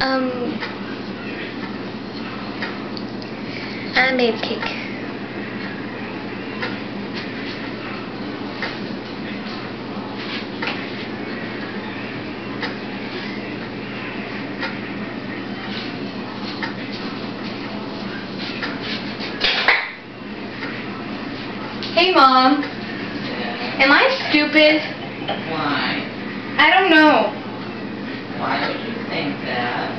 um, I made cake. Hey, Mom. Am I stupid? Why? I don't know. Why would you think that?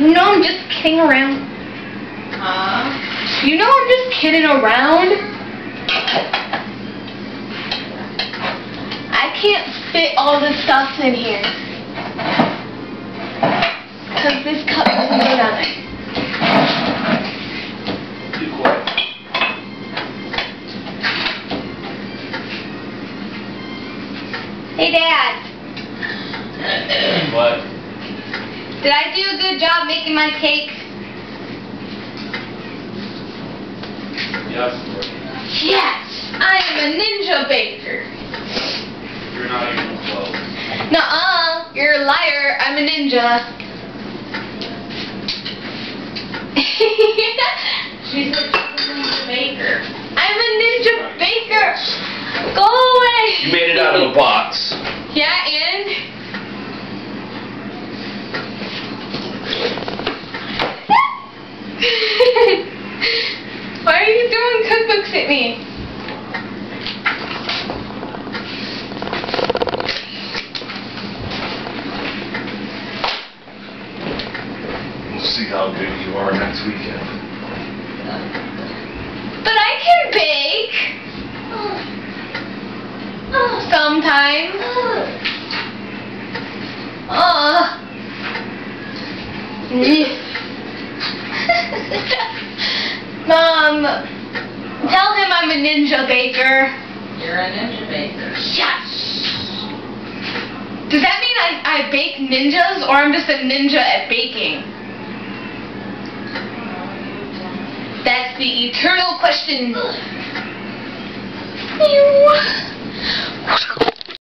You know I'm just kidding around. Huh? You know I'm just kidding around. I can't fit all this stuff in here. Cause this cup doesn't go down there. Hey dad, What? did I do a good job making my cake? Yes. Yes, I am a ninja baker. You're not even close. Nuh-uh, you're a liar. I'm a ninja. She's a ninja baker. I'm a ninja baker. Go away. You made it out of a box. Yeah, and why are you throwing cookbooks at me? We'll see how good you are next weekend. But I can bake. Sometimes. Uh. Mom, tell him I'm a ninja baker. You're a ninja baker. Yes. Does that mean I, I bake ninjas or I'm just a ninja at baking? That's the eternal question. Ew.